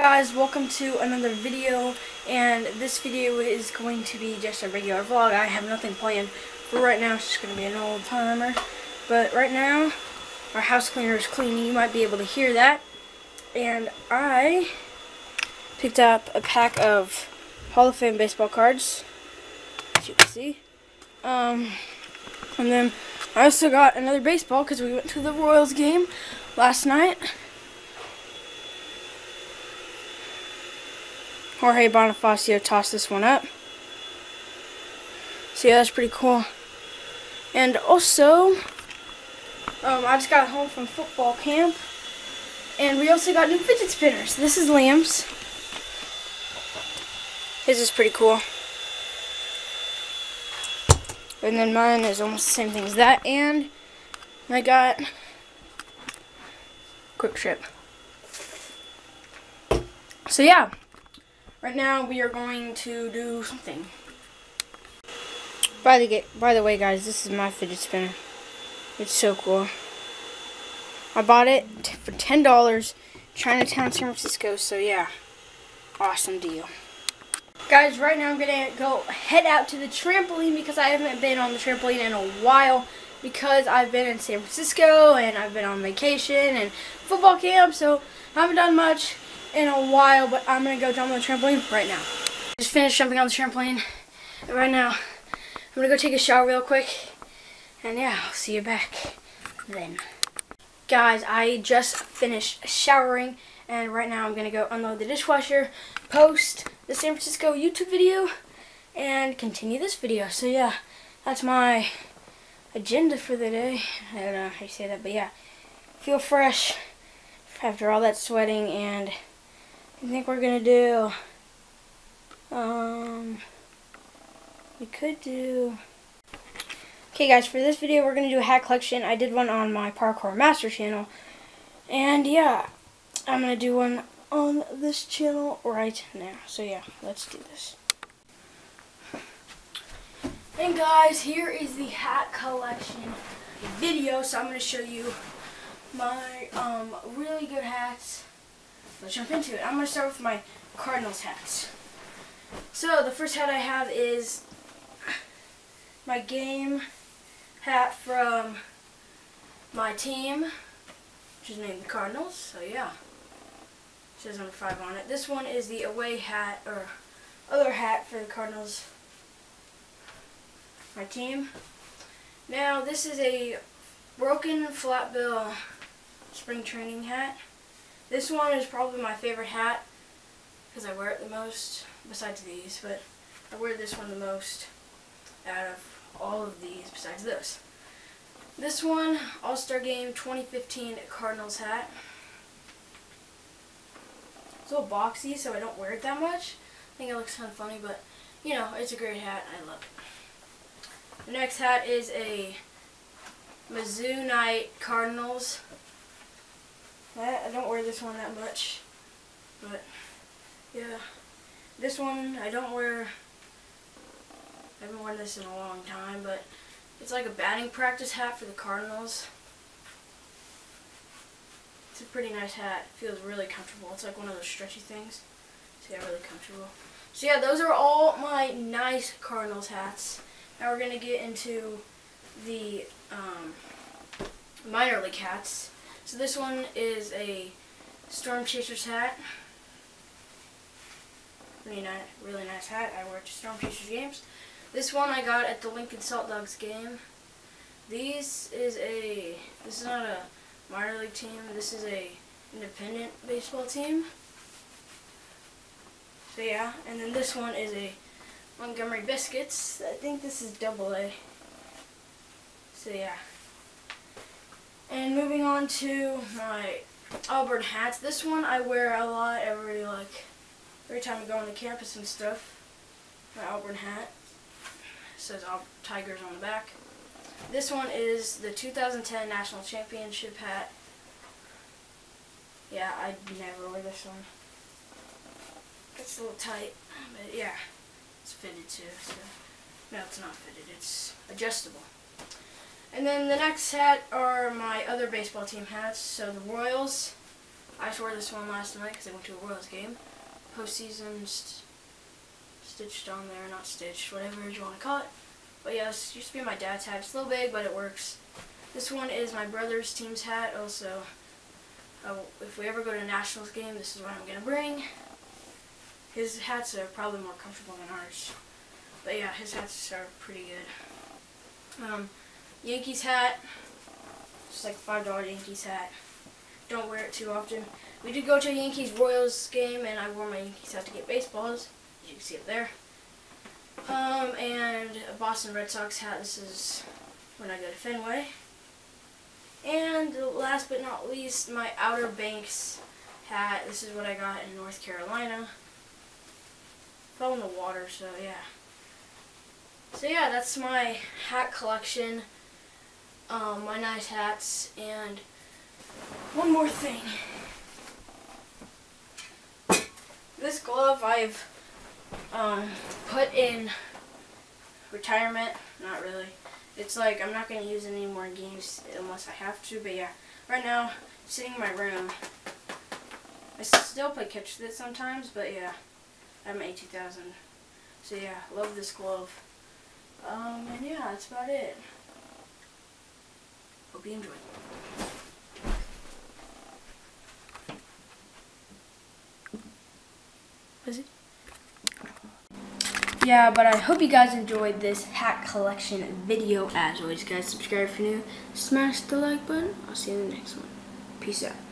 guys welcome to another video and this video is going to be just a regular vlog. I have nothing planned for right now it's just going to be an old timer but right now our house cleaner is cleaning you might be able to hear that and I picked up a pack of Hall of Fame baseball cards as you can see um, and then I also got another baseball because we went to the Royals game last night Jorge Bonifacio tossed this one up. So yeah, that's pretty cool. And also, um, I just got home from football camp. And we also got new fidget spinners. This is Liam's. His is pretty cool. And then mine is almost the same thing as that. And I got QuikTrip. So yeah. Right now we are going to do something. By the by the way, guys, this is my fidget spinner. It's so cool. I bought it for ten dollars, Chinatown, San Francisco. So yeah, awesome deal. Guys, right now I'm gonna go head out to the trampoline because I haven't been on the trampoline in a while because I've been in San Francisco and I've been on vacation and football camp, so I haven't done much in a while, but I'm going to go jump on the trampoline right now. Just finished jumping on the trampoline. Right now, I'm going to go take a shower real quick. And yeah, I'll see you back then. Guys, I just finished showering. And right now I'm going to go unload the dishwasher, post the San Francisco YouTube video, and continue this video. So yeah, that's my agenda for the day. I don't know how you say that, but yeah. Feel fresh after all that sweating and I think we're gonna do um we could do okay guys for this video we're gonna do a hat collection I did one on my parkour master channel and yeah I'm gonna do one on this channel right now so yeah let's do this and guys here is the hat collection video so I'm gonna show you my um really good hats let's jump into it. I'm going to start with my Cardinals hats. So the first hat I have is my game hat from my team, which is named the Cardinals. So yeah, it says number five on it. This one is the away hat or other hat for the Cardinals, my team. Now this is a broken flat bill spring training hat. This one is probably my favorite hat because I wear it the most, besides these, but I wear this one the most out of all of these besides this. This one, All-Star Game 2015 Cardinals hat. It's a little boxy, so I don't wear it that much. I think it looks kind of funny, but, you know, it's a great hat. I love it. The next hat is a Mizzou Night Cardinals I, I don't wear this one that much, but yeah. This one I don't wear, I haven't worn this in a long time, but it's like a batting practice hat for the Cardinals. It's a pretty nice hat. It feels really comfortable. It's like one of those stretchy things. So yeah, really comfortable. So yeah, those are all my nice Cardinals hats. Now we're going to get into the um, minor league hats. So this one is a Storm Chasers hat. Really nice, really nice hat. I wear to Storm Chasers games. This one I got at the Lincoln Saltdogs game. These is a, this is not a minor league team. This is a independent baseball team. So yeah, and then this one is a Montgomery Biscuits. I think this is double A. So yeah. And moving on to my Auburn hats. This one I wear a lot every like every time I go on the campus and stuff. My Auburn hat. It says Tigers on the back. This one is the 2010 National Championship hat. Yeah, I'd never wear this one. It's a little tight, but yeah, it's fitted too. So no, it's not fitted. It's adjustable. And then the next hat are my other baseball team hats. So the Royals, I wore this one last night because I went to a Royals game. Postseason st stitched on there, not stitched, whatever you want to call it. But yeah, this used to be my dad's hat. It's a little big, but it works. This one is my brother's team's hat. Also, uh, if we ever go to a Nationals game, this is what I'm going to bring. His hats are probably more comfortable than ours. But yeah, his hats are pretty good. Um, Yankees hat. Just like a $5 Yankees hat. Don't wear it too often. We did go to a Yankees Royals game and I wore my Yankees hat to get baseballs. As you can see up there. Um, and a Boston Red Sox hat. This is when I go to Fenway. And last but not least, my Outer Banks hat. This is what I got in North Carolina. Fell in the water, so yeah. So yeah, that's my hat collection. Um, my nice hats, and one more thing. This glove I've um, put in retirement. Not really. It's like I'm not going to use it anymore in games unless I have to. But yeah, right now, sitting in my room. I still play catch with it sometimes, but yeah, I'm A2000. So yeah, love this glove. Um, and yeah, that's about it. Hope you enjoyed. Was it? Yeah, but I hope you guys enjoyed this hat collection video. As always, guys, subscribe if you're new. Smash the like button. I'll see you in the next one. Peace out.